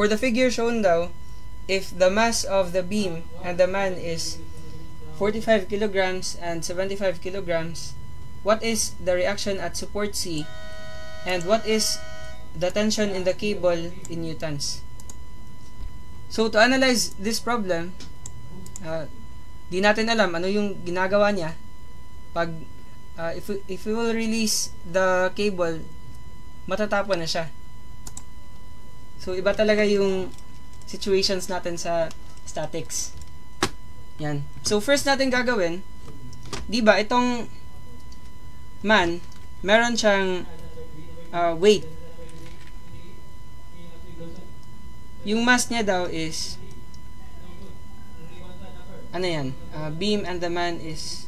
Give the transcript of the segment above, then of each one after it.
For the figure shown daw, if the mass of the beam and the man is 45 kilograms and 75 kilograms, what is the reaction at support C and what is the tension in the cable in newtons? So to analyze this problem, uh, di natin alam ano yung ginagawa niya pag uh, if, if we will release the cable, matatapon na siya. So, iba talaga yung situations natin sa statics. Yan. So, first natin gagawin, di ba, itong man, meron siyang uh, weight. Yung mass niya daw is ano yan? Uh, beam and the man is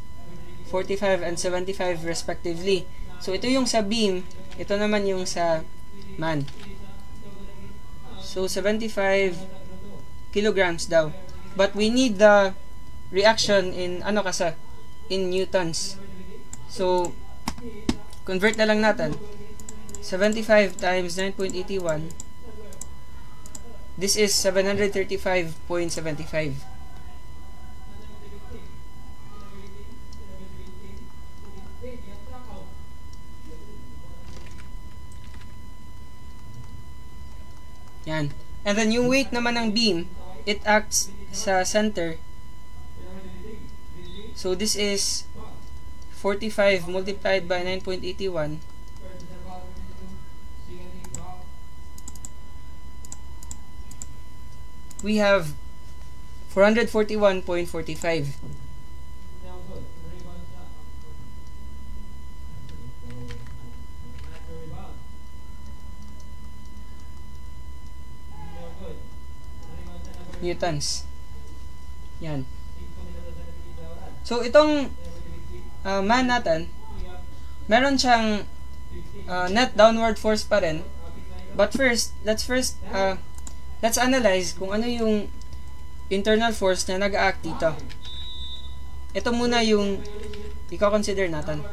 45 and 75 respectively. So, ito yung sa beam, ito naman yung sa man. So, 75 kilograms daw. But we need the reaction in, ano kasi, in newtons. So, convert na lang natin. 75 times 9.81. This is 735.75. Yan. And then yung weight naman ng beam, it acts sa center. So this is 45 multiplied by 9.81. We have 441.45. newtons. Yan. So, itong uh, man natin, meron siyang uh, net downward force pa rin. But first, let's first, uh, let's analyze kung ano yung internal force na nag-act dito. Ito muna yung i-consider natin.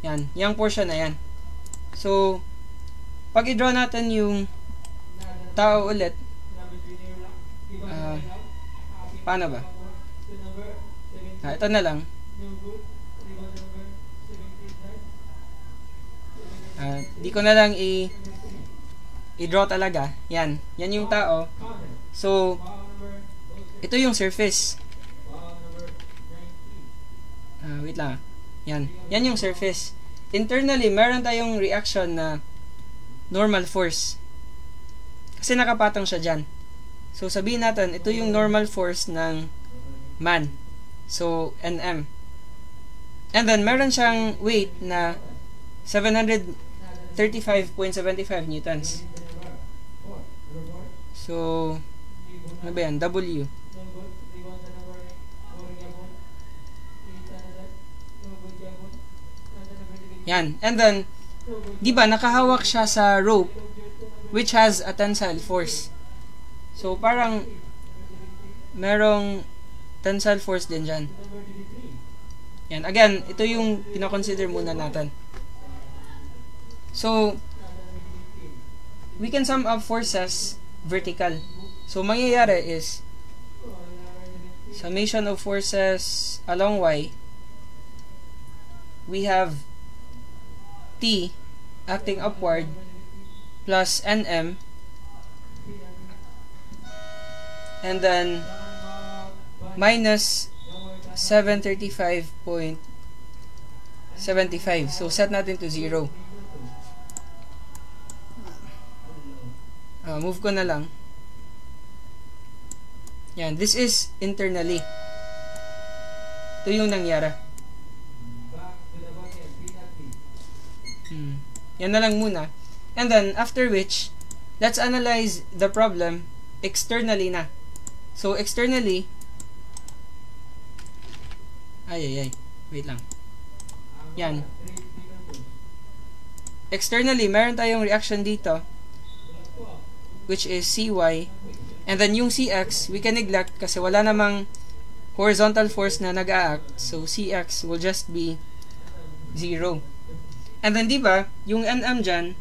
Yan. Yung portion na yan. So, pag i-draw natin yung tao ulit, paano ba? Ah, ito na lang. Uh, di ko na lang i i-draw talaga. Yan. Yan yung tao. So, ito yung surface. Uh, wait lang. Yan. Yan yung surface. Internally, meron tayong reaction na normal force. Kasi nakapatong siya dyan. So, sabihin natin, ito yung normal force ng man. So, NM. And then, meron siyang weight na 735.75 newtons. So, ano ba yan? W. Yan. And then, di ba, nakahawak siya sa rope which has a tensile force. So, parang merong tensile force din dyan. Yan. Again, ito yung pinakonsider muna natin. So, we can sum up forces vertical. So, mangyayari is summation of forces along Y we have T acting upward plus NM and then minus 735.75 so set natin to 0 uh, move ko na lang yan this is internally ito yung nangyari Hmm. Yan na lang muna. And then, after which, let's analyze the problem externally na. So, externally, ay, ay, ay, wait lang. Yan. Externally, meron tayong reaction dito, which is CY, And then yung CX, we can neglect kasi wala namang horizontal force na nag-act. So CX will just be 0. And then, di ba, yung NM dyan,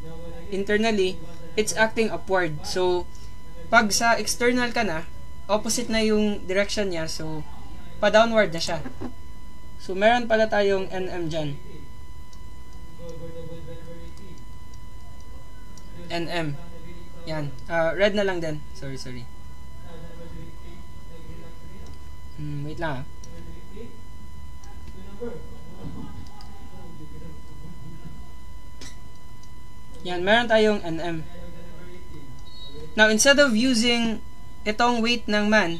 internally, it's acting upward. So, pag sa external ka na, opposite na yung direction niya. So, pa-downward na siya. So, meron pala tayong NM dyan. NM. Yan. Uh, red na lang din. Sorry, sorry. Hmm, wait lang ah. Yan, meron tayong NM. Now, instead of using itong weight ng man,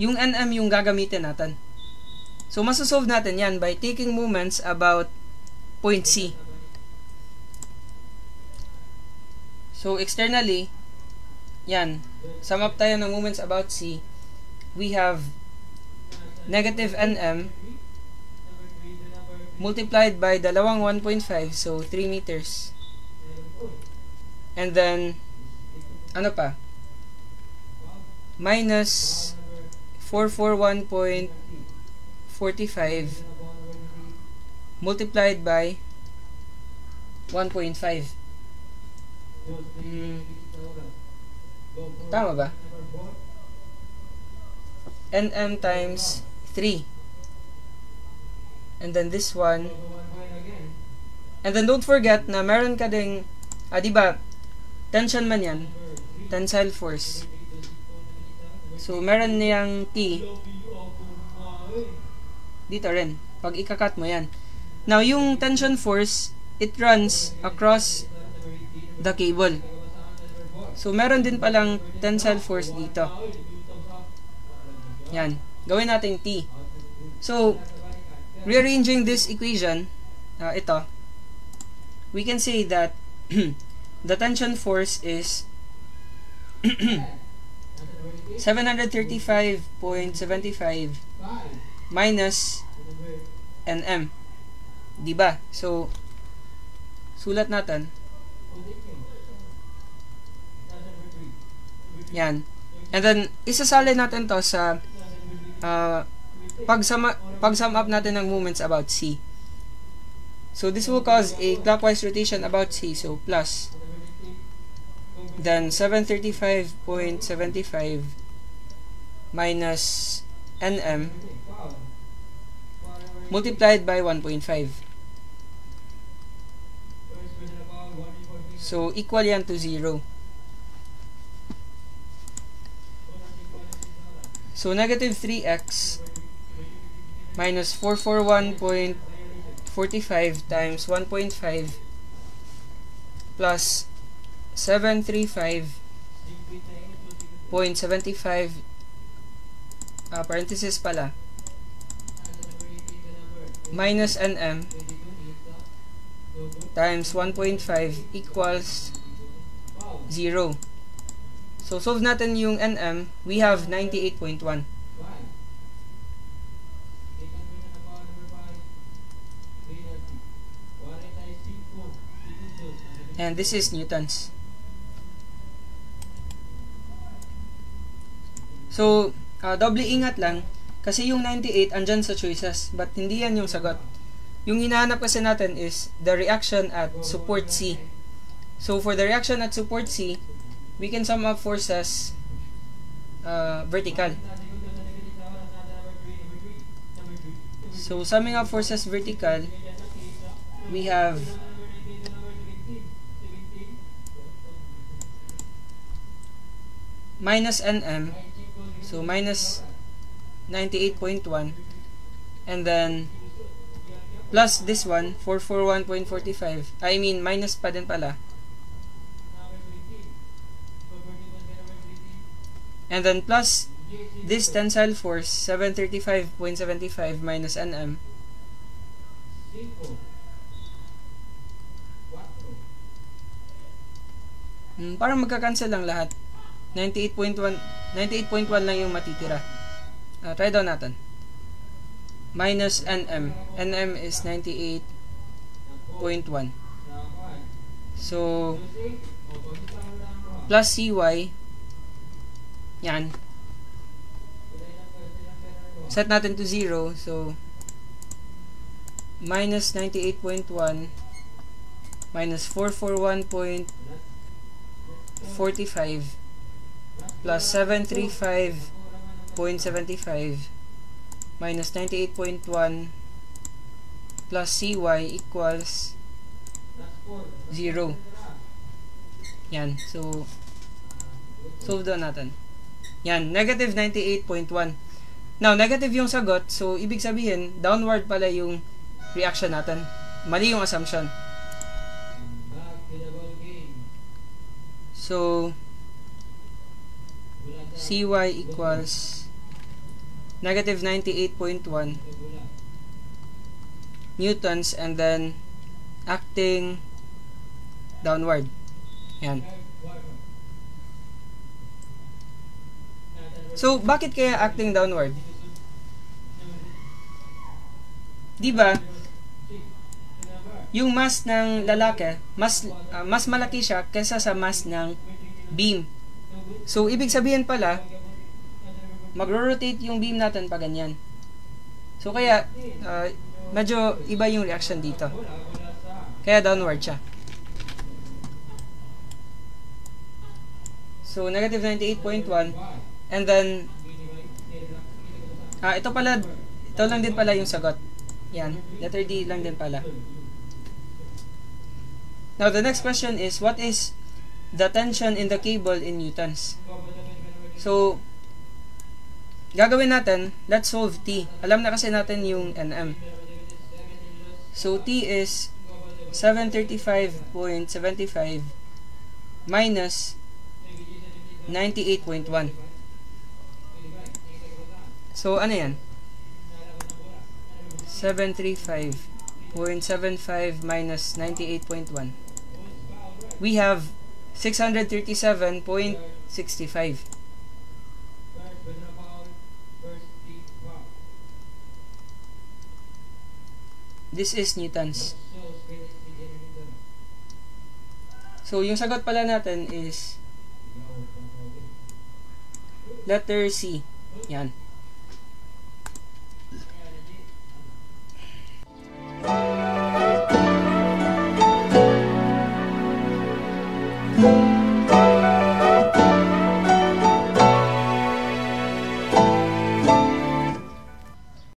yung NM yung gagamitin natin. So, masasolve natin yan by taking moments about point C. So, externally, yan, sum up tayo ng moments about C. We have negative NM multiplied by dalawang 1.5, so 3 meters. And then, ano pa? Minus 441.45 multiplied by 1.5. Hmm. Tama ba? nm times 3. And then this one. And then don't forget na meron ka ding, ah, di ba, tension man yan, tensile force. So, meron niyang T. Dito rin. Pag ikakat mo yan. Now, yung tension force, it runs across the cable. So, meron din palang tensile force dito. Yan. Gawin natin T. So, rearranging this equation, uh, ito, we can say that the tension force is 735.75 minus nm. Diba? So, sulat natin. Yan. And then, isasali natin to sa uh, pag-sum pag up natin ng moments about C. So, this will cause a clockwise rotation about C. So, plus. Then, 735.75 minus nm multiplied by 1.5. So, equal yan to 0. So, negative 3x minus 441.75 times 1.5 plus 735.75 uh, parenthesis pala. Minus nm times 1.5 equals 0 so solve natin yung nm we have 98.1 and this is newtons. So uh, doble ingat lang kasi yung 98 andyan sa choices but hindi yan yung sagot. Yung hinahanap kasi natin is the reaction at support C. So for the reaction at support C we can sum up forces uh, vertical. So summing up forces vertical we have minus nm so minus 98.1 and then plus this one 441.45 I mean minus pa din pala. And then plus this tensile force 735.75 minus nm hmm, parang magka-cancel lang lahat. 98.1 98.1 lang yung matitira. Uh, try daw natin. Minus NM. NM is 98.1. So, plus CY. Yan. Set natin to 0. So, minus 98.1 minus 441.45 plus 735.75 minus 98.1 plus cy equals 0. Yan. So, solve doon natin. Yan. Negative 98.1. Now, negative yung sagot. So, ibig sabihin, downward pala yung reaction natin. Mali yung assumption. So, cy equals negative 98.1 newtons and then acting downward. Yan. So, bakit kaya acting downward? Di ba? Yung mass ng lalaki, mas uh, mas malaki siya kaysa sa mass ng beam. So, ibig sabihin pala, magro-rotate yung beam natin pa ganyan. So, kaya, uh, medyo iba yung reaction dito. Kaya downward siya. So, negative 98.1. And then, ah, ito pala, ito lang din pala yung sagot. Yan, letter D lang din pala. Now, the next question is, what is the tension in the cable in newtons? So, gagawin natin, let's solve T. Alam na kasi natin yung NM. So, T is 735.75 minus 98.1. So, ano yan? 735.75 minus 98.1 we have 637.65. This is newtons. So, yung sagot pala natin is letter C. Yan.